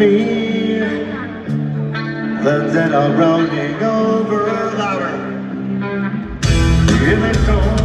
me. The dead are rolling over. Louder Here they go